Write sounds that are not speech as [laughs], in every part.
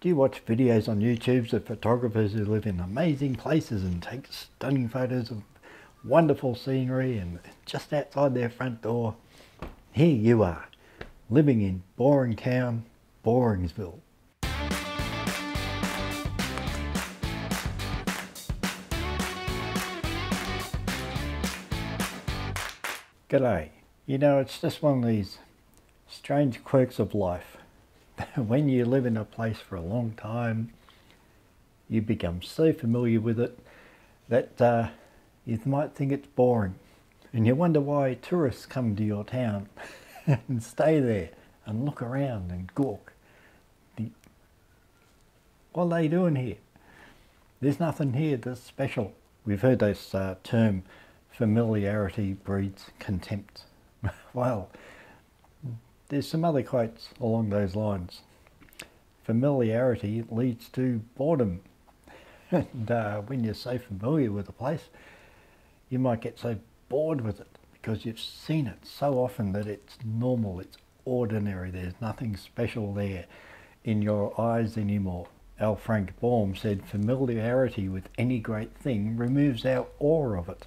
Do you watch videos on YouTube of photographers who live in amazing places and take stunning photos of wonderful scenery and just outside their front door? Here you are, living in boring town, Boringsville. G'day. You know, it's just one of these strange quirks of life. [laughs] when you live in a place for a long time, you become so familiar with it that uh, you might think it's boring. And you wonder why tourists come to your town [laughs] and stay there and look around and gawk. What are they doing here? There's nothing here that's special. We've heard this uh, term, familiarity breeds contempt. [laughs] well, there's some other quotes along those lines. Familiarity leads to boredom. [laughs] and uh, when you're so familiar with a place, you might get so bored with it because you've seen it so often that it's normal, it's ordinary, there's nothing special there in your eyes anymore. L. Frank Baum said familiarity with any great thing removes our awe of it.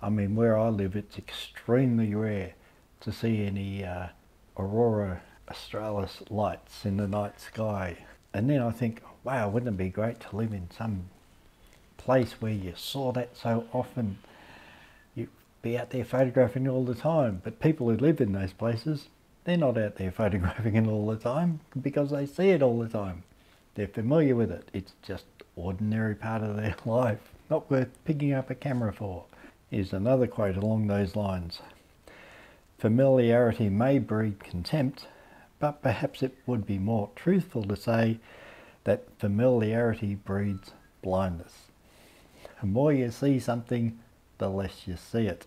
I mean, where I live, it's extremely rare to see any uh, aurora australis lights in the night sky. And then I think, wow, wouldn't it be great to live in some place where you saw that so often? You'd be out there photographing all the time. But people who live in those places, they're not out there [laughs] photographing it all the time because they see it all the time. They're familiar with it. It's just ordinary part of their [laughs] life, not worth picking up a camera for. Here's another quote along those lines. Familiarity may breed contempt, but perhaps it would be more truthful to say that familiarity breeds blindness. The more you see something, the less you see it.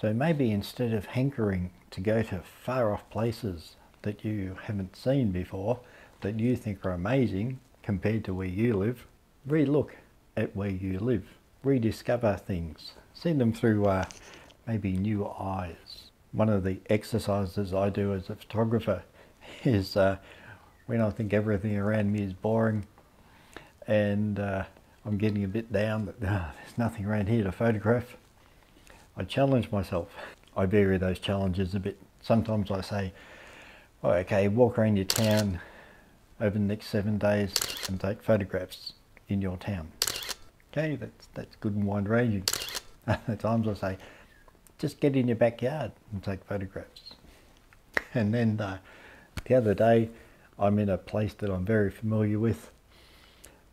So maybe instead of hankering to go to far off places that you haven't seen before, that you think are amazing compared to where you live, re-look at where you live, rediscover things, see them through uh, maybe new eyes. One of the exercises I do as a photographer [laughs] is uh, when I think everything around me is boring and uh, I'm getting a bit down that uh, [laughs] there's nothing around here to photograph, I challenge myself. I vary those challenges a bit. Sometimes I say, oh, okay, walk around your town over the next seven days and take photographs in your town. Okay, that's, that's good and wide ranging. [laughs] At times I say, just get in your backyard and take photographs. And then uh, the other day, I'm in a place that I'm very familiar with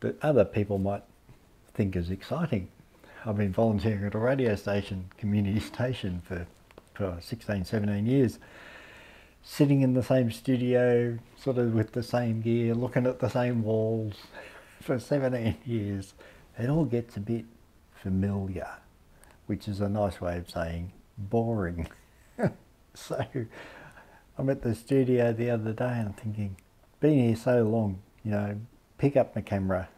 that other people might think is exciting. I've been volunteering at a radio station, community [laughs] station for, for 16, 17 years, sitting in the same studio, sort of with the same gear, looking at the same walls [laughs] for 17 years. It all gets a bit familiar which is a nice way of saying boring. [laughs] so I'm at the studio the other day and thinking, been here so long, you know, pick up my camera,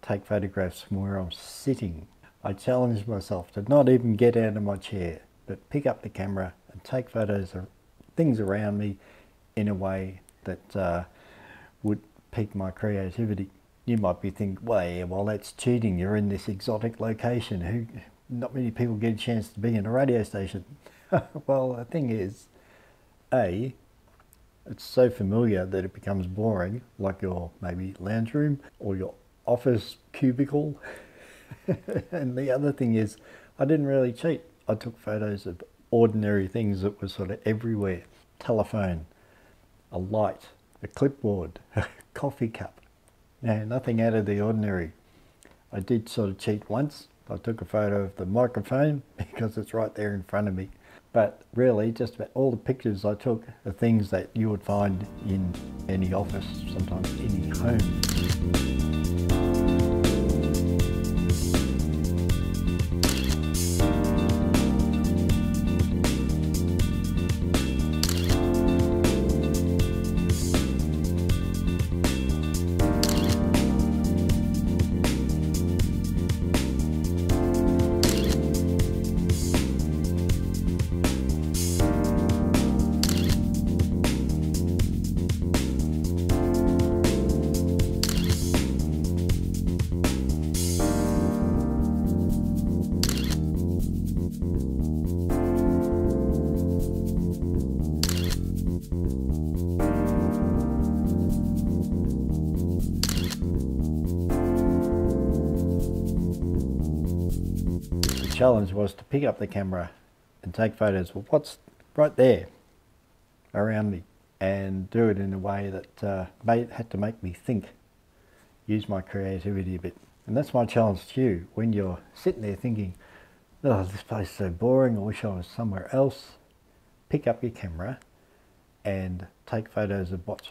take photographs from where I'm sitting. I challenged myself to not even get out of my chair, but pick up the camera and take photos of things around me in a way that uh, would pique my creativity. You might be thinking, well, yeah, well, that's cheating. You're in this exotic location. Who, not many people get a chance to be in a radio station. [laughs] well, the thing is, A, it's so familiar that it becomes boring, like your maybe lounge room or your office cubicle. [laughs] and the other thing is, I didn't really cheat. I took photos of ordinary things that were sort of everywhere. Telephone, a light, a clipboard, a [laughs] coffee cup. Now, nothing out of the ordinary. I did sort of cheat once I took a photo of the microphone [laughs] because it's right there in front of me. But really, just about all the pictures I took are things that you would find in any office, sometimes any home. Challenge was to pick up the camera and take photos of what's right there around me and do it in a way that uh, made, had to make me think, use my creativity a bit. And that's my challenge to you when you're sitting there thinking, oh, this place is so boring, I wish I was somewhere else. Pick up your camera and take photos of what's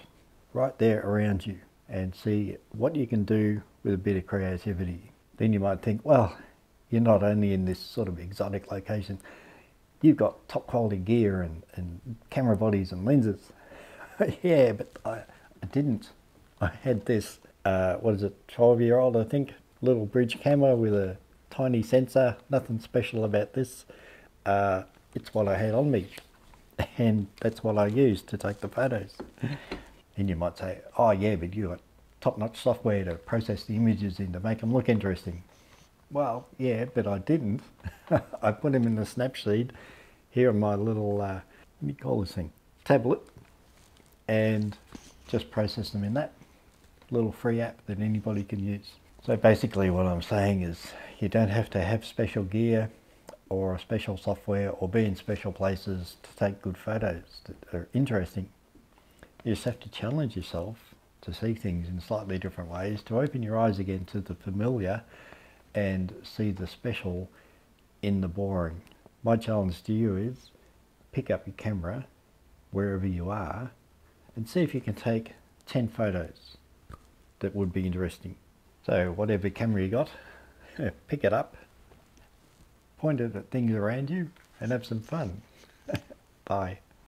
right there around you and see what you can do with a bit of creativity. Then you might think, well, you're not only in this sort of exotic location, you've got top quality gear and, and camera bodies and lenses. [laughs] yeah, but I, I, didn't. I had this, uh, what is it, 12 year old, I think, little bridge camera with a tiny sensor, nothing special about this. Uh, it's what I had on me and that's what I used to take the photos. and you might say, oh yeah, but you got top-notch software to process the images in to make them look interesting. Well, yeah, but I didn't. [laughs] I put them in the Snapseed here on my little, uh, what do you call this thing, tablet, and just process them in that little free app that anybody can use. So basically what I'm saying is you don't have to have special gear or special software or be in special places to take good photos that are interesting. You just have to challenge yourself to see things in slightly different ways, to open your eyes again to the familiar and see the special in the boring. My challenge to you is pick up your camera wherever you are and see if you can take 10 photos that would be interesting. So whatever camera you got, [laughs] pick it up, point it at things around you and have some fun. [laughs] Bye.